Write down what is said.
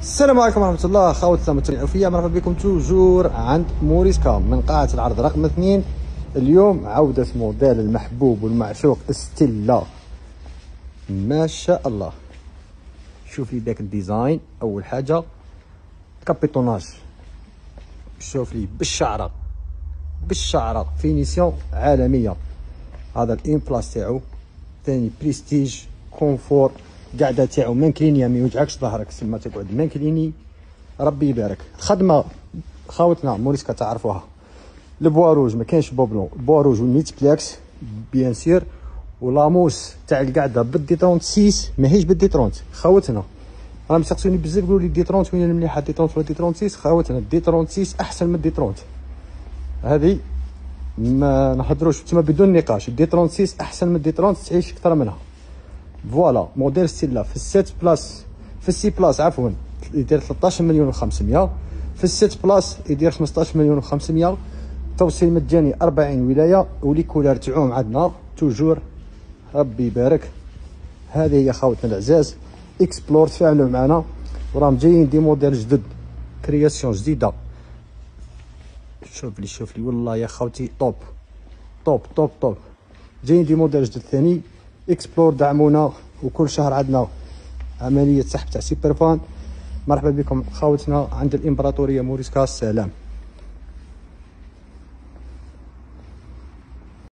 السلام عليكم ورحمة الله خوتنا متابعين فيا مرحبا بكم toujours عند موريسكا من قاعة العرض رقم اثنين. اليوم عودة موديل المحبوب والمعشوق ستيلا ما شاء الله. شوف لي داك ال design أول حاجة capitonnage. شوف لي بالشعرة بالشعرة finition عالمية. هذا ال une place تاعو ثاني بريستيج confort. قاعدة تاعو. مانكليني ما يوجعكش ظهرك سما تقعد. مانكليني ربي يبارك. الخدمة خاوتنا موريسكا تعرفوها ال bois rouge ما كاينش بوبلون ال bois rouge وال multiplex bien sûr. و la mousse تاع القعده بال D 36 ماهيش بال D 30 خاوتنا. راهم يسقسوني بزاف يقولوا لي D 30 وين المليحة؟ D 30 ولا D 36 خاوتنا. D 36 أحسن من D 30 هذه ما نهضروش تما بدون نقاش. D 36 أحسن من D 30 تعيش أكثر منها. voilà موديل ستيلا في ال sept places في ال six places عفوا يدير 13 مليون و500 في ال sept places يدير 15 مليون و500 توصيل مجاني 40 ولاية و les couleurs تاعهم عندنا toujours ربي يبارك. هذه هي خاوتنا العزاز explore تفاعلوا معنا وراهم جايين des modèles جدد création جديدة. شوف لي شوف لي والله يا خوتي top top top top جايين des modèles جدد ثاني explore دعمونا وكل شهر عندنا عملية سحب تاع super fan مرحبا بكم خاوتنا عند الإمبراطورية موريسكا السلام